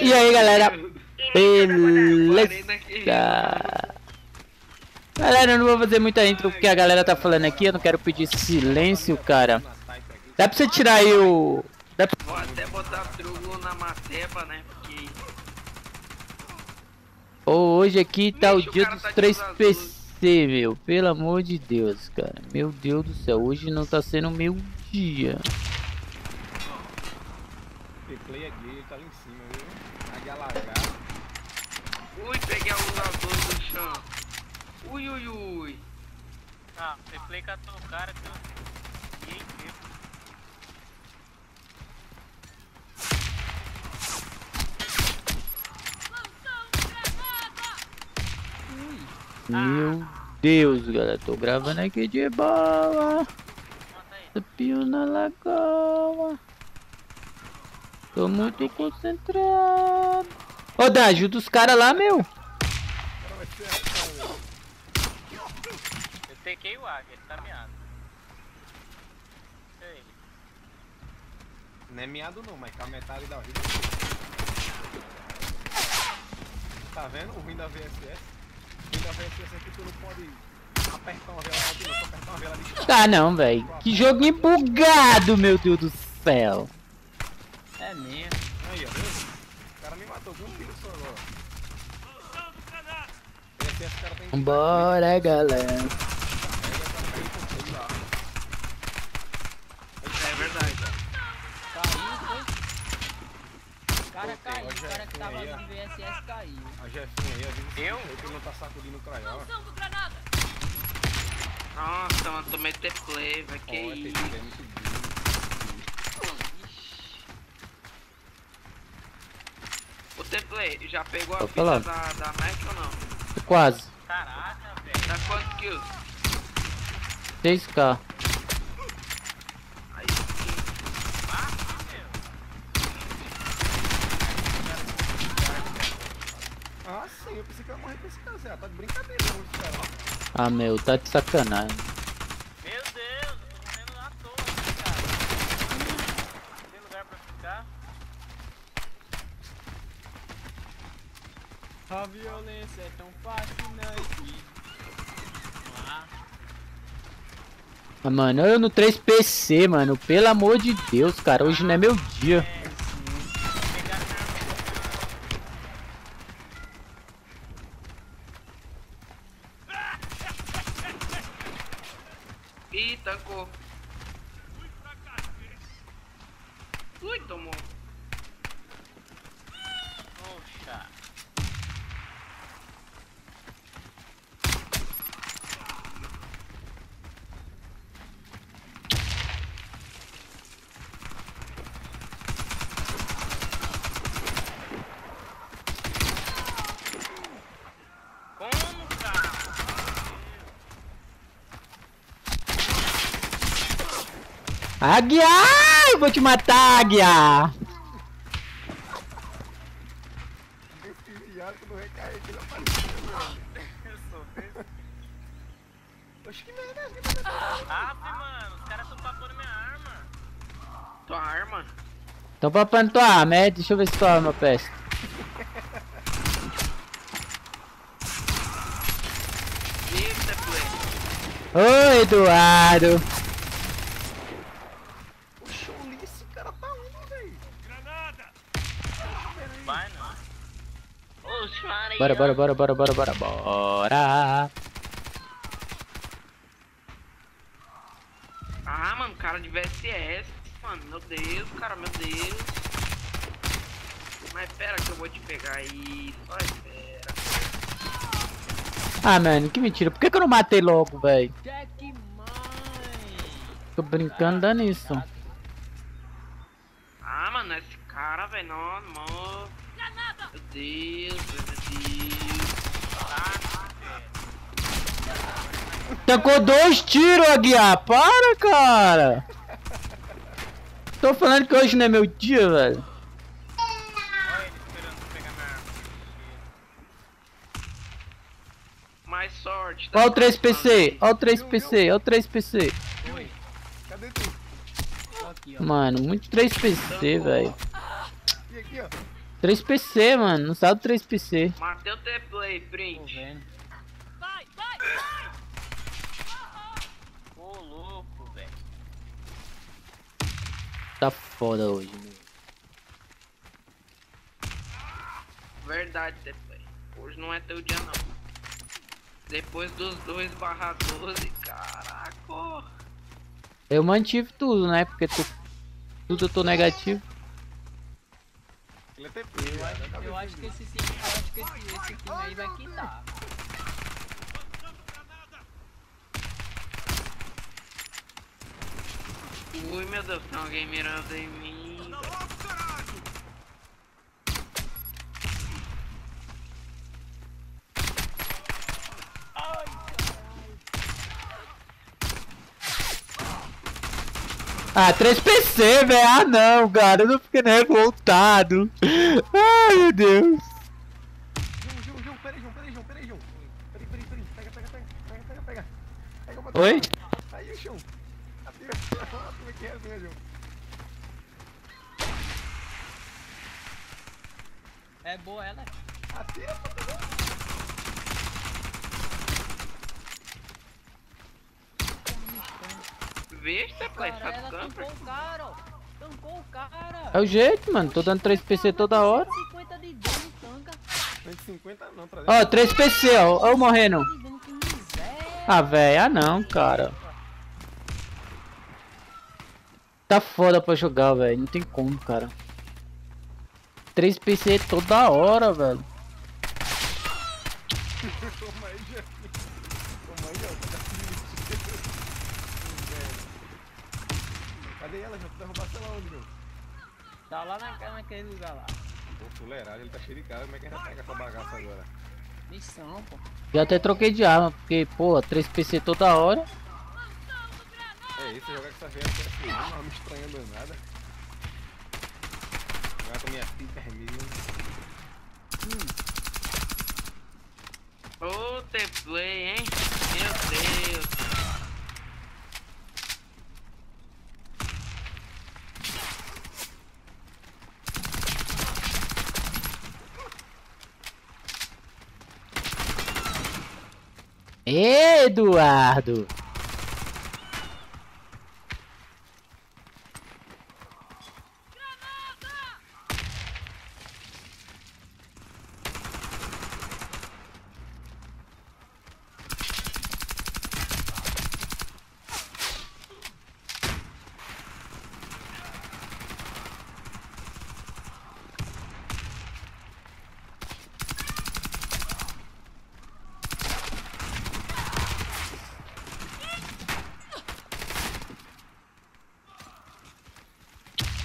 E aí galera, beleza? Galera, eu não vou fazer muita intro porque a galera tá falando aqui, eu não quero pedir silêncio, cara. Dá pra você tirar aí o... Dá pra... Vou até botar trugo na mateba, né? Porque. Ô, hoje aqui tá o dia dos tá de 3 azul. PC, meu. Pelo amor de Deus, cara. Meu Deus do céu, hoje não tá sendo meu dia. Replay aqui, tá lá em cima, viu? Águia largada. Ui, peguei a azul do chão. Ui, ui, ui. Ah, play catou o cara que eu fiquei tempo. Meu Deus, galera. Tô gravando aqui de boa. Tapio na lagoa. Tô muito concentrado. Ô, Dá, ajuda os caras lá, meu. Eu tequei o águia, ele tá meado. Não é miado não, mas com a metade da vida. Tá vendo? O ruim da VSS. Tu não. Tá velho. Que joguinho bugado, meu Deus do céu. É mesmo. Aí, ó? O cara me matou com um tiro só agora. VSS, o cara tem que... Bora, galera. É verdade. Caiu, foi? O cara caiu, o cara que tava no VSS caiu. A Jefinha aí, a gente Eu? que não tá sacudindo o craiol. Nossa, mano, tomei T-play, velho. Que tem isso. duro. O T-play, já pegou a Tô fita falando. da, da Mac ou não? Quase. Caraca, velho. Dá quantos kills? 6k. Aí sim. Ah, meu. Ah, pensei que eu ia morrer com esse cara. Zé. Tá de brincadeira, esse cara. Ah, meu, tá de sacanagem. Meu Deus, eu tô morrendo à toa aqui, cara. Não tem lugar pra ficar. A violência é tão fascinante. Ah, Ah, mano, eu no 3PC, mano. Pelo amor de Deus, cara. Hoje não é meu dia. é sim. Pegaram minha arma. Ih, tancou. Ui, tomou. Poxa. Como, cara? Águia! Eu vou te matar, águia! Esse viado não. Eu sou besta. Oxe, que merda? Ah, mano, os caras tão papando minha arma. Tua arma. Tô papando tua arma, é? Deixa eu ver se tua arma. Ih, T-play. Ô, Eduardo! Oxe, eu li esse cara tá onde, velho? Vai não. Oxe, Maria. Bora, bora, bora, bora, bora, bora, bora! Ah, mano, cara de VSS. Mano, meu Deus, cara, meu Deus. Mas pera que eu vou te pegar aí. Só espera. Ah, mano, que mentira. Por que, que eu não matei logo, velho? Tô brincando dando isso. Mano, esse cara, velho, não, não. Meu Deus, meu Deus. Tacou dois tiros, Aguiar. Para, cara. Tô falando que hoje não é meu dia, velho. Olha ele esperando eu pegar minha arma. mais sorte. da Olha o 3PC, próxima vez. olha o 3PC, olha o 3PC. Oi, Cadê tu? Mano, muito 3PC, velho. E aqui, ó. 3PC, mano, não sabe 3PC. Matei o T-Play, Tô print. vendo. Ô, louco, velho. Tá foda hoje, meu. Verdade, T-Play. Hoje não é teu dia, não. Depois dos 2 barra 12, caraca. Eu mantive tudo, né? Porque tu, tudo eu tô negativo. Ele é. Eu viado, acho, eu acho que esse time, eu acho que esse, esse time aí vai quitar. Ui, meu Deus, tem alguém mirando em mim. Ah, 3PC, velho. Ah, não, cara. Eu não fiquei nem revoltado. Ai, meu Deus. João, João, João, peraí, João, peraí, João, peraí, João. Peraí, peraí, peraí. Pega, pega, pega, pega, pega, pega. Pega o Oi? Aí. Atira, atira, como é que é, João? É boa ela? Atira, pô. Vixe, T-Play, Cara, sabe ela tancou o cara, ó. Tancou o cara. É o jeito, mano. Tô dando 3PC toda hora. 150 de dano, tanca. 150 não, 300. Ó, 3PC, ó. Ó, eu morrendo. Ah, velho. Ah, não, cara. Tá foda pra jogar, velho. Não tem como, cara. 3PC toda hora, velho. Toma aí, João. Toma aí, João. Tá Cadê ela, João? Tu derrubaste ela onde, João? Tá lá na, naquele lugar lá. Pô, fuleiragem, ele tá cheio de cara. Como é que a gente pega essa bagaça agora? Missão, pô. Já até troquei de arma, porque, pô, 3PC toda hora. É isso, jogar com essa velha que é não me estranhando nada. Jogar com minha piper mesmo. Ô, T-Play, hein? Meu Deus. Eduardo!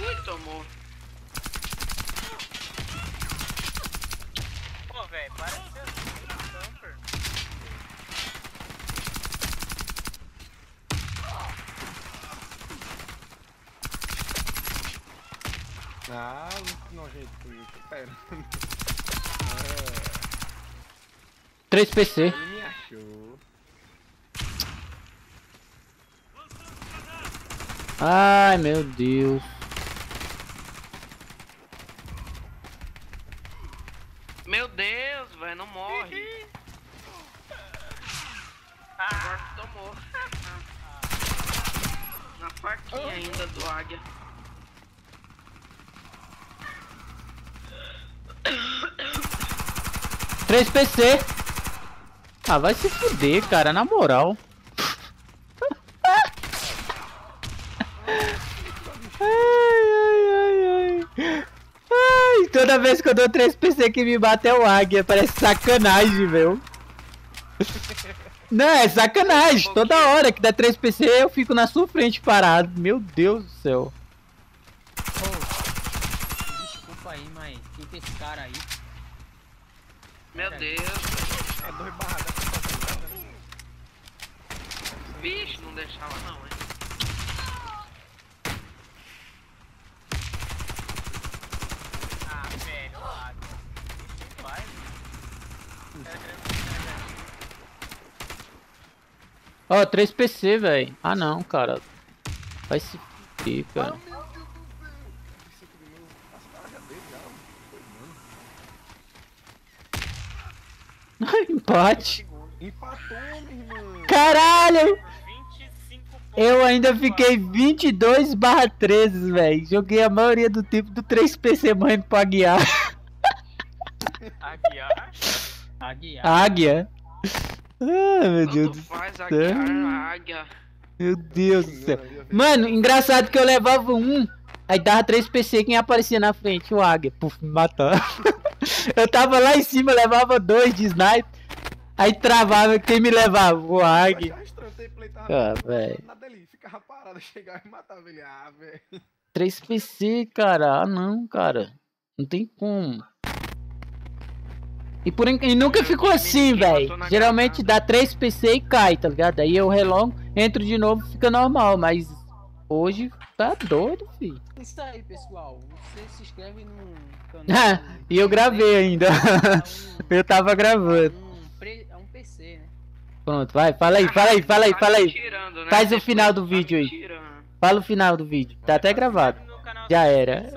Ui, tomou. Pô, velho, para de ser assim, camper. Ah, não, gente, pera. 3PC. Ele me achou. Ai, meu Deus. Meu Deus, velho, não morre. Agora tu tomou. Na faquinha ainda do águia. Três PC. Ah, vai se fuder, cara, na moral. Ai, ai, ai, ai. Ai, toda vez que eu dou 3 PC que me bate é o águia. Parece sacanagem, meu. Não, é sacanagem. Toda hora que dá 3 PC eu fico na sua frente parado. Meu Deus do céu. Ô, desculpa aí, mas quem que é esse cara aí? Meu Deus. É dois barra dessa Vixe, não deixava não, hein? Ah, velho, água. Vai. Ó, 3 PC, velho. Ah, não, cara. Vai se fuder, cara. meu Deus do céu. Cinco de novo. As caras já dele já. Foi, mano. Empate. Empatou, meu irmão. Caralho! 25 pontos. Eu ainda fiquei 22 barra 13, velho. Joguei a maioria do tempo do 3 PC morrendo pra guiar. Aguiar. Aguiar. Águia. Ai, meu Deus do faz a céu. águia. Meu Deus do céu. Mano, engraçado que eu levava um, aí dava 3 PC, quem aparecia na frente? O Águia. Puf, me matava. eu tava lá em cima, levava dois de sniper, aí travava, quem me levava? O tava Ah, velho. nada ali, ficava parado, chegava e matava ele. Ah, velho. 3 PC, cara. Ah, não, cara. Não tem como. E, por, e nunca ficou assim, velho. Geralmente dá 3 PC e cai, tá ligado? Aí eu relongo, entro de novo, fica normal. Mas hoje tá doido, filho. Isso aí, pessoal. Você se inscreve no canal. E eu gravei ainda. Eu tava gravando. Um, pre- é um PC, né? Pronto, vai, fala aí, fala aí, fala aí, Tá fala aí. né? Faz o final do tá vídeo aí. Fala o final do vídeo. Tá até gravado. No canal Já era.